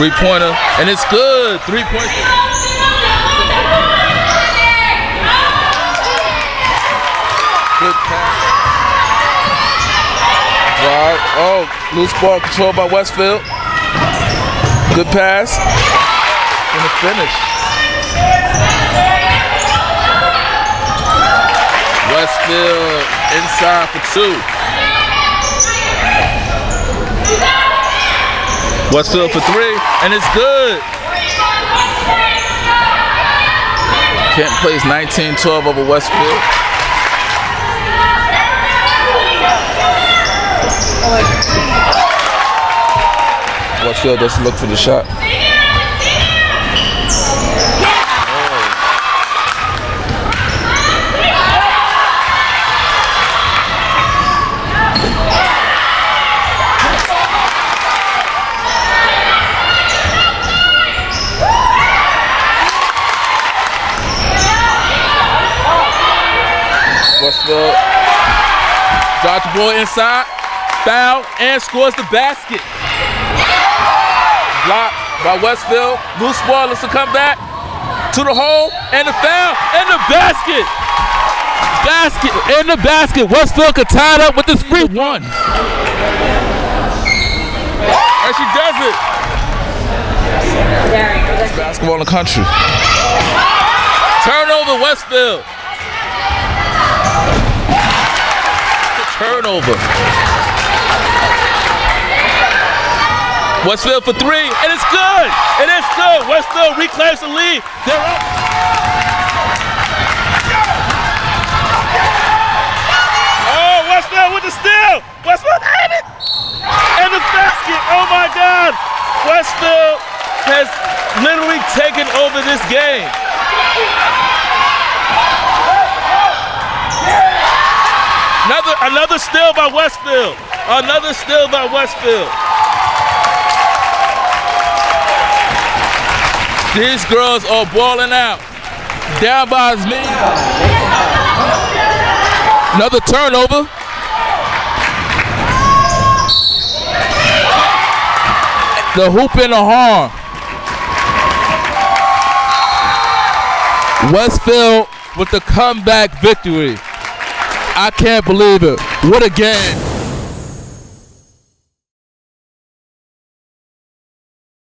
Three pointer, and it's good. Three pointer. Good pass. Right. Oh, loose ball controlled by Westfield. Good pass. And the finish. Westfield inside for two. Westfield for three, and it's good. Kent Place 19-12 over Westfield. Westfield doesn't look for the shot. Westfield dodge the ball inside, foul, and scores the basket. Blocked by Westfield. Loose ball, lets come back to the hole, and the foul, and the basket. Basket, in the basket. Westfield could tie it up with this free one. And she does it. Basketball in the country. Turnover, Westfield. Turnover. Westfield for three, and it's good. It is good. Westfield reclaims the lead. They're up. Oh, Westfield with the steal. Westfield had it. And the basket. Oh my God. Westfield has literally taken over this game. Another another steal by Westfield. Another steal by Westfield. These girls are balling out. Down by many. Another turnover. The hoop and the horn. Westfield with the comeback victory. I can't believe it. What a game.